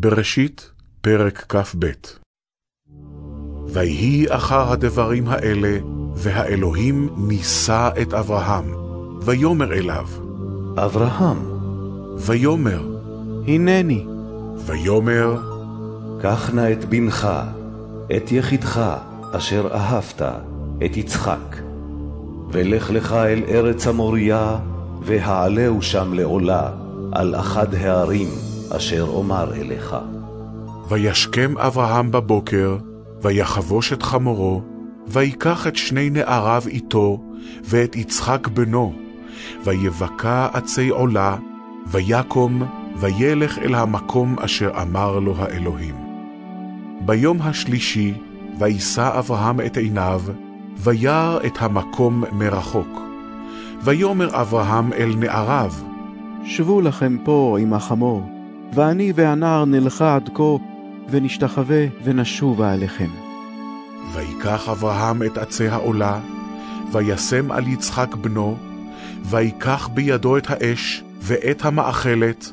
בראשית, פרק כ"ב. ויהי אחר הדברים האלה, והאלוהים נישא את אברהם, ויאמר אליו, אברהם, ויאמר, הנני, ויאמר, קח נא את בנך, את יחידך, אשר אהבת, את יצחק, ולך לך אל ארץ המוריה, והעלהו שם לעולה, על אחד הערים, אשר אומר אליך. וישכם אברהם בבוקר, ויחבוש את חמורו, ויקח את שני נעריו איתו, ואת יצחק בנו, ויבקע עצי עולה, ויקום, וילך אל המקום אשר אמר לו האלוהים. ביום השלישי, וישא אברהם את עיניו, וירא את המקום מרחוק. ויאמר אברהם אל נעריו, שבו לכם פה עם החמור, ואני והנער נלכה עד כה, ונשתחווה ונשובה עליכם. ויקח אברהם את עצי העולה, וישם על יצחק בנו, ויקח בידו את האש ואת המאכלת,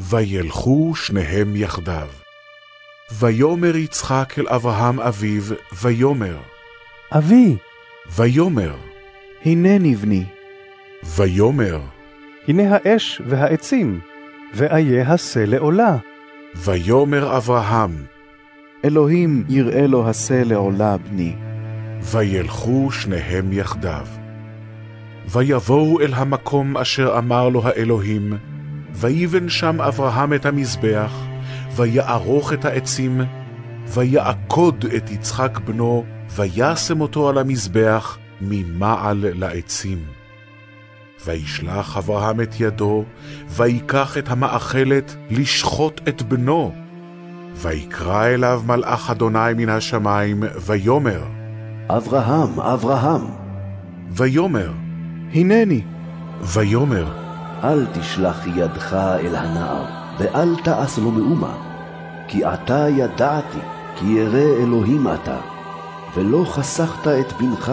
וילכו שניהם יחדיו. ויאמר יצחק אל אברהם אביו, ויאמר, אבי, ויאמר, הנני בני, ויאמר, הנה האש והעצים, ואיה השה לעולה. ויאמר אברהם, אלוהים יראה לו השה לעולה בני. וילכו שניהם יחדיו. ויבואו אל המקום אשר אמר לו האלוהים, ויבן שם אברהם את המזבח, ויערוך את העצים, ויעקוד את יצחק בנו, וישם אותו על המזבח ממעל לעצים. וישלח אברהם את ידו, ויקח את המאכלת לשחוט את בנו. ויקרא אליו מלאך אדוני מן השמיים, ויאמר, אברהם, אברהם, ויאמר, הנני, ויאמר, אל תשלח ידך אל הנער, ואל תעש לו מאומה, כי עתה ידעתי, כי ירא אלוהים אתה, ולא חסכת את בנך,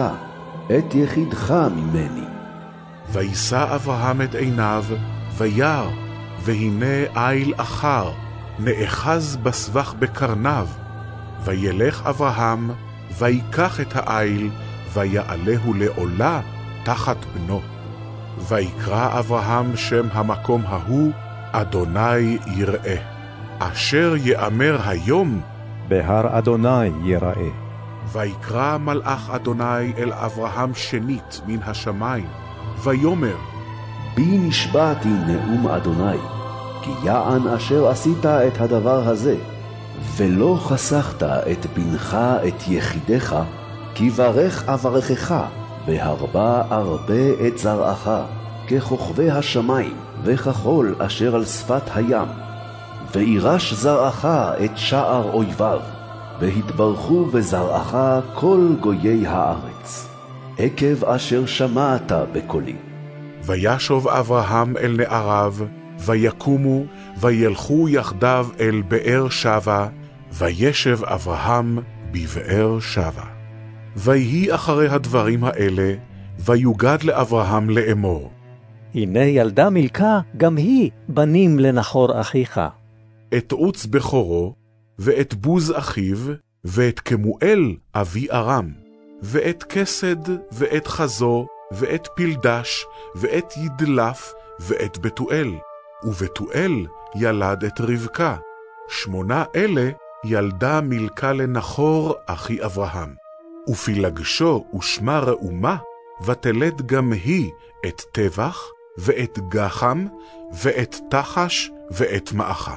את יחידך ממני. וישא אברהם את עיניו, וירא, והנה איל אחר, נאחז בסבך בקרניו. וילך אברהם, ויקח את האיל, ויעלהו לעולה תחת בנו. ויקרא אברהם שם המקום ההוא, אדוני יראה. אשר יאמר היום, בהר אדוני יראה. ויקרא מלאך אדוני אל אברהם שנית מן השמיים, ויאמר, בי נשבעתי נאום אדוני, כי יען אשר עשית את הדבר הזה, ולא חסכת את בנך את יחידך, כי ברך אברכך, והרבה ארבה את זרעך, ככוכבי השמיים, וכחול אשר על שפת הים. וירש זרעך את שער אויביו, והתברכו בזרעך כל גויי הארץ. עקב אשר שמעת בקולי. וישוב אברהם אל נעריו, ויקומו, וילכו יחדיו אל באר שבע, וישב אברהם בבאר שבע. ויהי אחרי הדברים האלה, ויוגד לאברהם לאמור. הנה ילדה מילכה, גם היא, בנים לנחור אחיך. את עוץ בכורו, ואת בוז אחיו, ואת כמואל אבי ארם, ואת כסד, ואת חזו, ואת פלדש, ואת ידלף, ואת בתואל. ובתואל ילד את רבקה. שמונה אלה ילדה מילכה לנחור אחי אברהם. ופילגשו ושמה ראומה, ותלד גם היא את טבח, ואת גחם, ואת תחש, ואת מאחה.